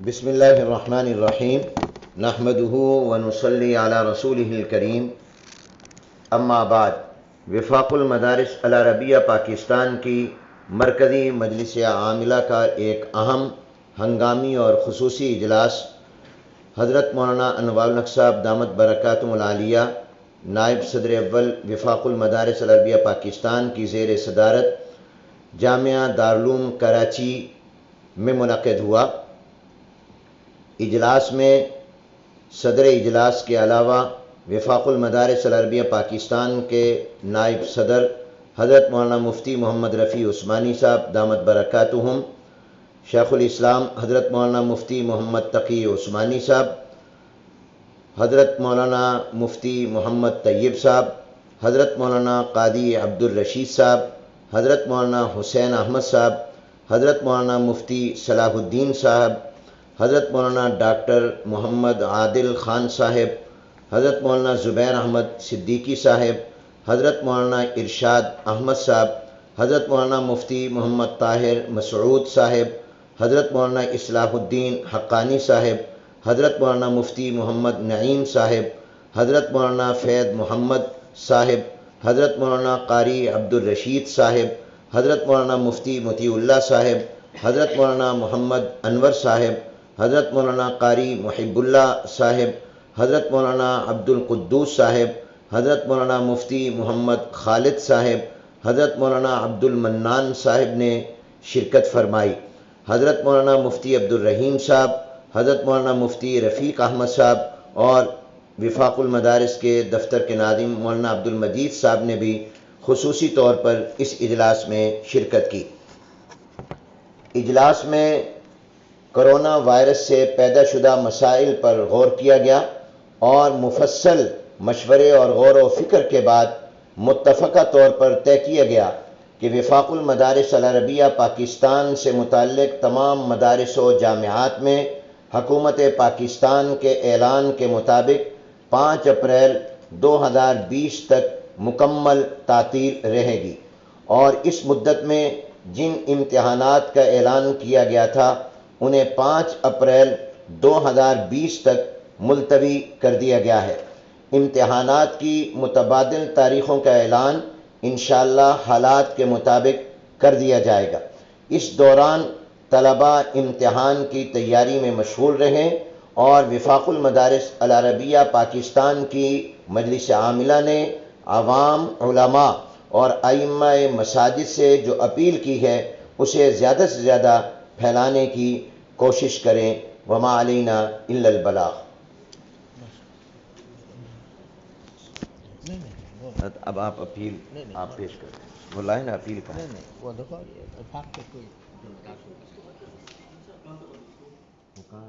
बसमीम नहमदहू वनसली अला रसूल करीम। अम्माबाद वफाक़ुलमदारस अलारबिया पाकिस्तान की मरकज़ी मजलिस आमिला का एक अहम हंगामी और खसूस इजलास। हज़रत मौलाना अनवाल साहब दामद बरक़ातमिया नायब सदर अव्वल वफाक़ुलमदारस अरबिया पाकिस्तान की ज़ेर सदारत, जामिया दारूम कराची में मनद हुआ। इजलास में, सदर इजलास के अलावा वफाक़ुलमदारस अरबिया पाकिस्तान के नायब सदर हज़रत मौलाना मुफ्ती मोहम्मद रफ़ी उस्मानी साहब, दामद बरक़ातहम शेख़ुलस्लाम हज़रत मौलाना मुफ्ती मोहम्मद तकी उस्मानी साहब, हज़रत मौलाना मुफ्ती मोहम्मद तैयब साहब, हज़रत मौलाना कादी अब्दुलरशीद साहब, हज़रत मौलाना हुसैन अहमद साहब, हज़रत मौलाना मुफ्ती सलाहुद्दीन साहब हज़रत मौलाना डॉक्टर मोहम्मद आदिल ख़ान साहब हज़रत मौलाना ज़ुबैर अहमद सिद्दीकी साहब हज़रत मौलाना इरशाद अहमद साहब हज़रत मौलाना मुफ्ती मोहम्मद ताहिर मसरूद साहब हज़रत मौलाना इसलाहुद्दीन हक्कानी साहब हज़रत मौलाना मुफ्ती मोहम्मद नईम साहब हज़रत मौलाना फ़ैद मोहम्मद साहब हज़रत मौलाना कारी अब्दुलरशीद साहब हज़रत मौलाना मुफ्ती मतीउल्ला साहब हज़रत मौलाना मोहम्मद अनवर साहब हज़रत मौलाना कारी मुहिबुल्ला साहब, हज़रत मौलाना अब्दुल कुद्दूस साहब, हज़रत मौलाना मुफ्ती मोहम्मद खालिद साहब, हज़रत मौलाना अब्दुल मन्नान साहब ने शिरकत फरमाई। हज़रत मौलाना मुफ्ती अब्दुल रहीम साहब, हज़रत मौलाना मुफ्ती रफ़ीक अहमद साहब और वफाक़ुलमदारस के दफ्तर के नादिम मौलाना अब्दुल मजीद साहब ने भी खसूसी तौर पर इस इजलास में शिरकत की। इजलास में करोना वायरस से पैदा शुदा मसाइल पर गौर किया गया और मुफसल मशवरे और गौर व फ़िक्र के बाद मुतफ़ा तौर पर तय किया गया कि वफाक़ुलमदारस अरबिया पाकिस्तान से मुतल तमाम मदारस व जामियात में हकूमत पाकिस्तान के ऐलान के मुताबिक पाँच अप्रैल 2020 तक मुकम्मल तातील रहेगी और इस मुद्दत में जिन इम्तहानात का ऐलान किया गया था उन्हें पाँच अप्रैल 2020 तक मुलतवी कर दिया गया है। इम्तहान की मुतबाद तारीख़ों का ऐलान इन हालात के मुताबिक कर दिया जाएगा। इस दौरान तलबा इम्तहान की तैयारी में मशगूल रहें और वफाक़ुलमदारस अलारबिया पाकिस्तान की मजलिस आमिला ने आवाम और आइम मसाजिद से जो अपील की है, उसे ज़्यादा से ज़्यादा फैलाने की कोशिश करें वमा अलीना इल्लल्बलाग अब आप अपील आप पेश करें। वो ना अपील का नहीं नहीं वो देखो वो कहाँ?